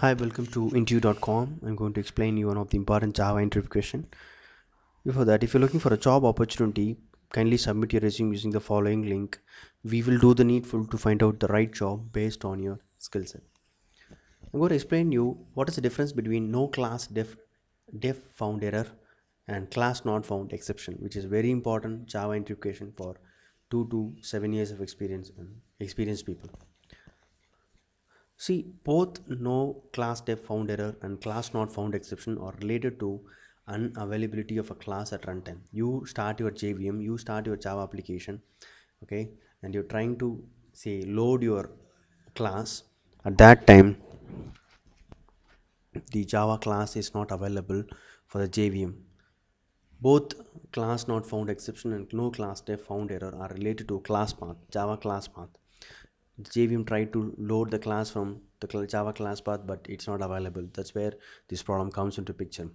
Hi, welcome to interview.com. I'm going to explain you one of the important Java interview question. Before that, if you're looking for a job opportunity, kindly submit your resume using the following link. We will do the needful to find out the right job based on your skill set. I'm going to explain you what is the difference between no class def, def found error and class not found exception, which is very important Java interview question for two to seven years of experience and experienced people. See, both no class def found error and class not found exception are related to unavailability of a class at runtime. You start your JVM, you start your Java application, okay, and you're trying to say load your class. At that time, the Java class is not available for the JVM. Both class not found exception and no class def found error are related to class path, Java class path. JVM tried to load the class from the Java class path, but it's not available. That's where this problem comes into picture.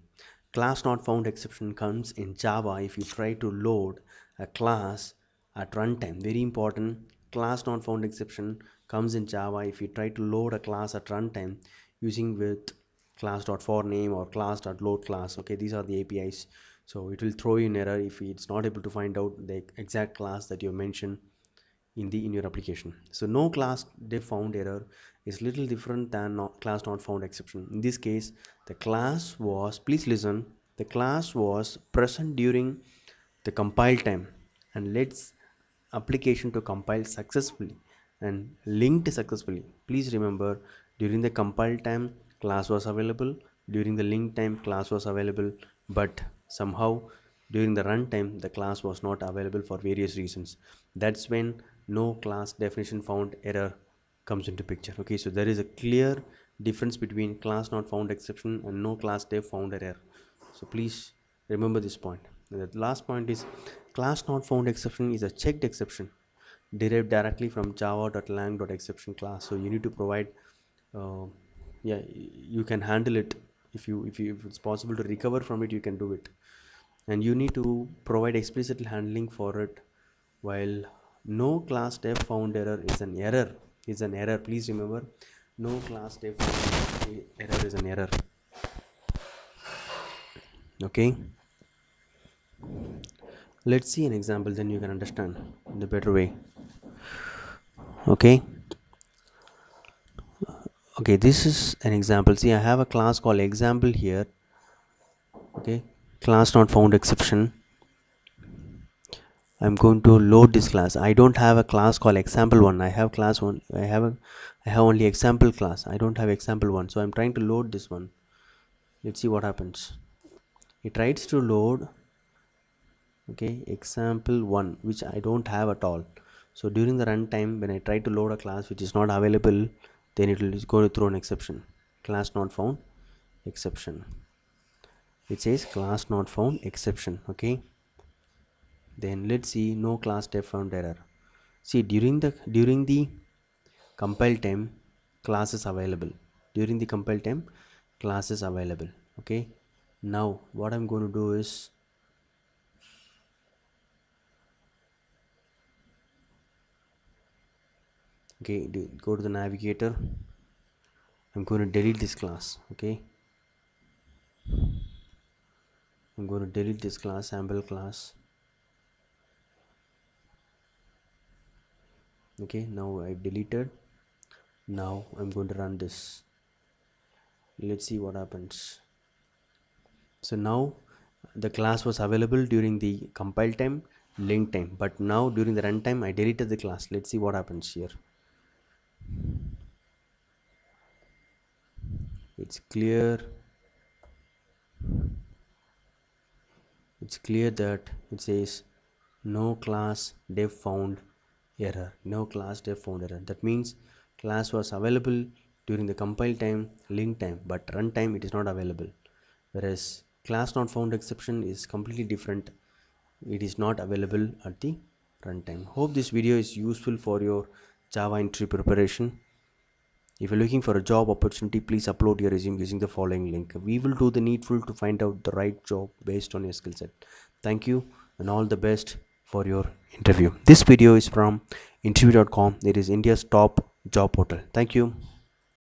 Class not found exception comes in Java if you try to load a class at runtime. Very important. Class not found exception comes in Java if you try to load a class at runtime using with class.forName or class.load class. Okay, these are the APIs. So it will throw you an error if it's not able to find out the exact class that you mentioned in the in your application. So no class def found error. Is little different than not, class not found exception. In this case the class was please listen the class was present during the compile time. And let's application to compile successfully and linked successfully. Please remember during the compile time class was available. During the link time class was available. But somehow during the runtime the class was not available for various reasons. That's when no class definition found error comes into picture. Okay so there is a clear difference between class not found exception and no class def found error. So please remember this point. And the last point is class not found exception is a checked exception derived directly from java.lang.exception class. So you need to provide uh, yeah you can handle it. If you if you if it's possible to recover from it you can do it. And you need to provide explicit handling for it while no class def found error is an error is an error. Please remember no class def error is an error. Okay? Let's see an example then you can understand the better way. Okay? Okay this is an example. See i have a class called example here. Okay? Class not found exception I'm going to load this class. I don't have a class called example one. I have class one. I have a I have only example class. I don't have example one. So I'm trying to load this one. Let's see what happens. It tries to load okay example one which I don't have at all. So during the runtime when I try to load a class which is not available then it will go to throw an exception. Class not found exception. It says class not found exception okay then let's see no class def found error. See during the during the compile time class is available. During the compile time class is available. Okay? Now what i'm going to do is okay go to the navigator. I'm going to delete this class okay? I'm going to delete this class sample class okay now I've deleted. Now I'm going to run this. Let's see what happens. So now the class was available during the compile time link time. But now during the runtime I deleted the class. Let's see what happens here. It's clear. It's clear that it says no class def found error. No class def found error. That means class was available during the compile time link time but runtime it is not available. Whereas class not found exception is completely different. It is not available at the runtime hope this video is useful for your java entry preparation. If you're looking for a job opportunity please upload your resume using the following link. We will do the needful to find out the right job based on your skill set. Thank you and all the best for your interview. This video is from interview.com. It is India's top job portal. Thank you.